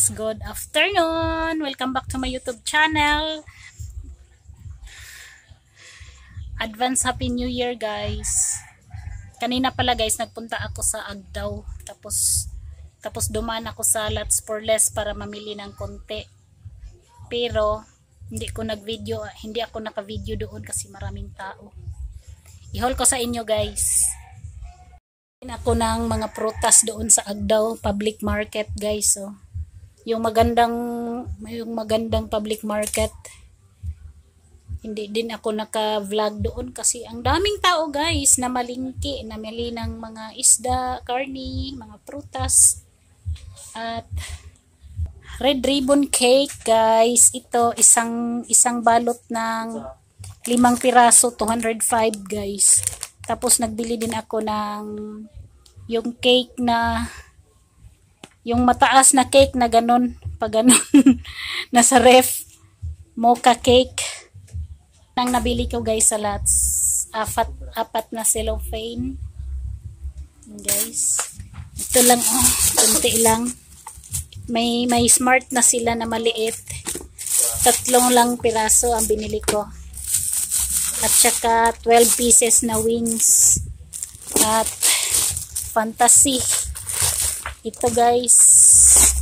guys, good afternoon. Welcome back to my YouTube channel. Advance Happy New Year guys. Kanina pala guys, nagpunta ako sa Agdaw. Tapos tapos dumaan ako sa Lots for Less para mamili ng konti. Pero hindi ko nag-video, hindi ako naka-video doon kasi maraming tao. I-haul ko sa inyo guys ako ng mga prutas doon sa Agdaw Public Market guys so yung magandang yung magandang public market. Hindi din ako naka-vlog doon kasi ang daming tao guys na malingki namili ng mga isda, karni, mga prutas. At red ribbon cake guys. Ito isang isang balot ng limang piraso 205 guys. Tapos nagbili din ako ng yung cake na yung mataas na cake na ganun, pa ganun, nasa ref, mocha cake. Nang nabili ko guys sa lots, apat, apat na cellophane. Guys, ito lang oh, kunti lang. May, may smart na sila na maliit. Tatlong lang piraso ang binili ko at saka 12 pieces na wings at fantasy ito guys.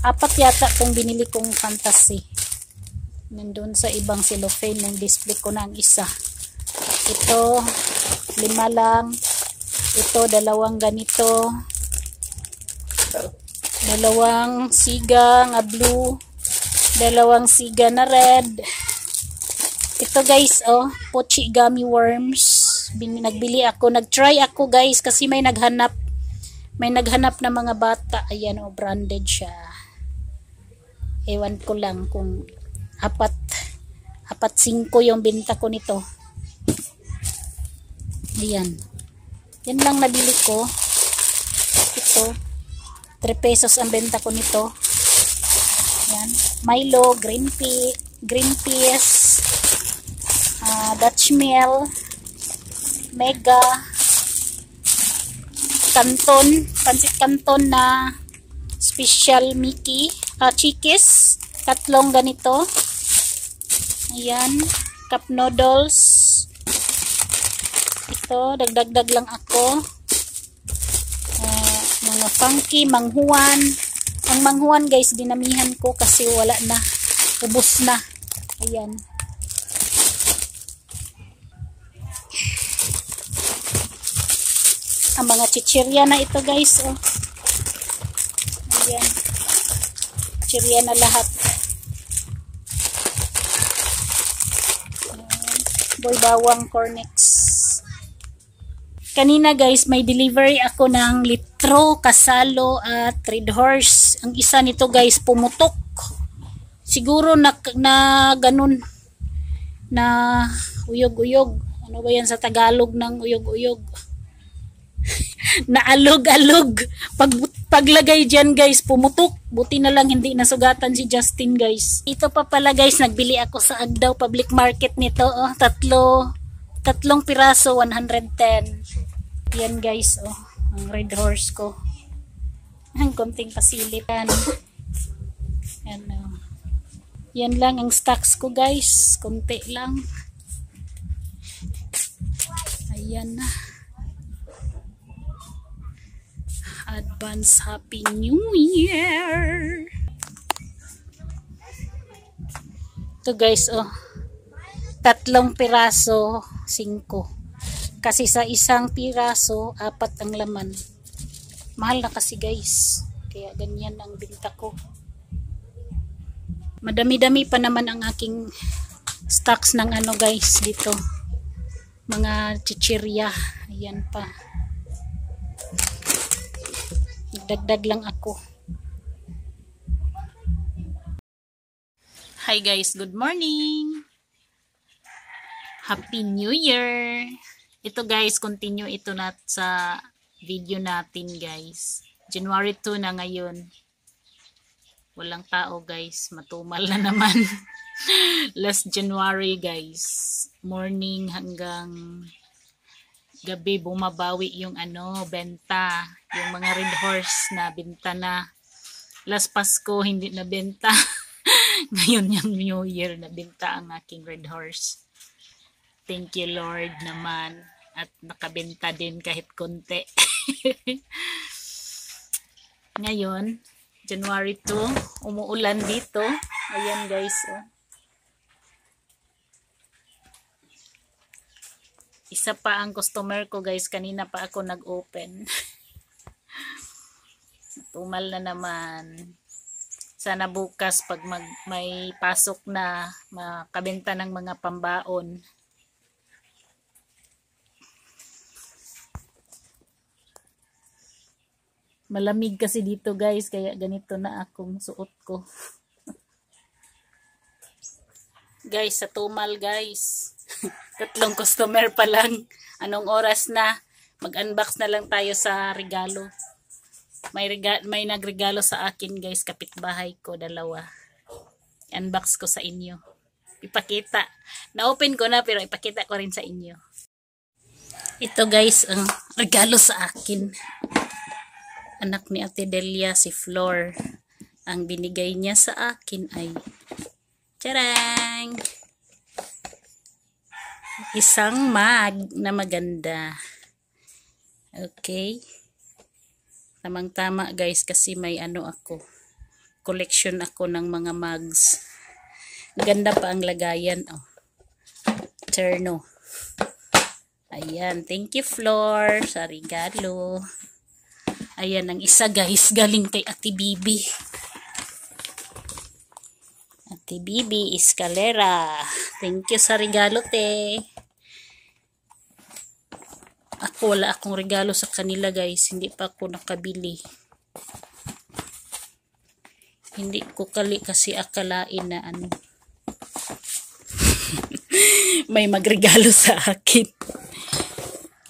Apat yata itong binili kong fantasy. Nandun sa ibang cellophane. Ng display ko na ang isa. Ito lima lang. Ito dalawang ganito. Dalawang siga nga blue. Dalawang siga na red. Ito guys, oh, pochi gummy worms. Bin, nagbili ako, nagtry ako guys kasi may naghanap. May naghanap na mga bata. Ayan oh, branded siya. Ewan ko lang kung apat apat singko yung binta ko nito. Ayan. Yan lang nabili ko. Ito. 3 pesos ang benta ko nito. Ayan. Milo, green pea, green peas, uh, Dutch Mill, Mega, Canton, Pansit Canton na Special Mickey, uh, Chikis, tatlong ganito. Ayan, cup noodles. Ito, dagdagdag lang ako. Uh, mga funky, manghuan. Ang manghuan guys, dinamihan ko kasi wala na. Ubus na. Ayan. Ang mga chichirya na ito guys oh. ayan. Chichirya na lahat. Boy bawang cornix kanina guys may delivery ako ng litro kasalo at red horse. Ang isa nito guys pumutok. Siguro na, na ganun na uyog-uyog. Ano ba yan sa Tagalog ng uyog-uyog naalog-alog. Pag, paglagay dyan guys, pumutok. Buti na lang hindi nasugatan si Justin guys. Ito pa pala guys, nagbili ako sa Agdaw Public Market nito. Oh, tatlo, tatlong piraso, 110. Yan guys, oh, ang red horse ko. Ang konting pasilipan. Yan, oh. Yan lang ang stocks ko guys. Konti lang. Ayan na. Advance Happy New Year! Ito guys, oh. Tatlong piraso, singko. Kasi sa isang piraso, apat ang laman. Mahal na kasi guys. Kaya ganyan ang binta ko. Madami-dami pa naman ang aking stocks ng ano guys dito. Mga chichirya. Ayan pa. Dagdag lang ako. Hi guys, good morning. Happy New Year. Ito guys, continue ito na sa video natin guys. January 2 na ngayon. Walang tao guys, matumal na naman. Last January guys. Morning hanggang gabi bumabawi yung ano, benta. Yung mga red horse na benta na. last Pasko hindi nabenta. Ngayon yung New Year nabenta ang aking red horse. Thank you Lord naman at nakabenta din kahit konti. Ngayon, January 2, umuulan dito. Ayan guys, oh. Isa pa ang customer ko guys, kanina pa ako nag-open. Tumal na naman. Sana bukas pag mag, may pasok na makabenta ng mga pambaon. Malamig kasi dito guys, kaya ganito na akong suot ko. guys, sa tumal guys. Tatlong customer pa lang. Anong oras na? Mag-unbox na lang tayo sa regalo. May, rega may nagregalo sa akin guys, kapitbahay ko, dalawa. Unbox ko sa inyo. Ipakita. Na-open ko na pero ipakita ko rin sa inyo. Ito guys, ang regalo sa akin anak ni Ate Delia, si Flor. Ang binigay niya sa akin ay charang! Isang mag na maganda. Okay. Tamang-tama guys kasi may ano ako. Collection ako ng mga mugs. Ganda pa ang lagayan. Oh. Terno. Ayan. Thank you, Flor, sa regalo. Ayan ang isa guys, galing kay Ate Bibi. Ate Bibi Escalera. Thank you sa regalo, te. Ako, wala akong regalo sa kanila guys. Hindi pa ako nakabili. Hindi ko kali kasi akalain na ano. May magregalo sa akin.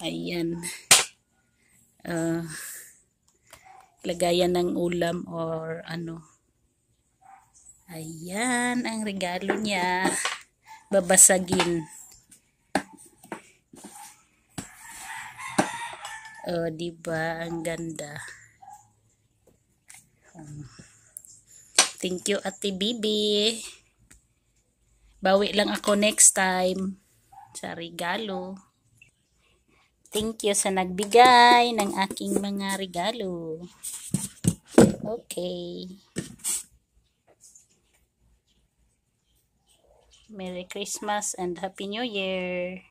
Ayan. Uh, lagayan ng ulam or ano. Ayan ang regalo niya. Babasagin. Oh, di ba ang ganda. Thank you Ate Bibi. Bawi lang ako next time sa regalo. Thank you sa nagbigay ng aking mga regalo. Okay. Merry Christmas and Happy New Year.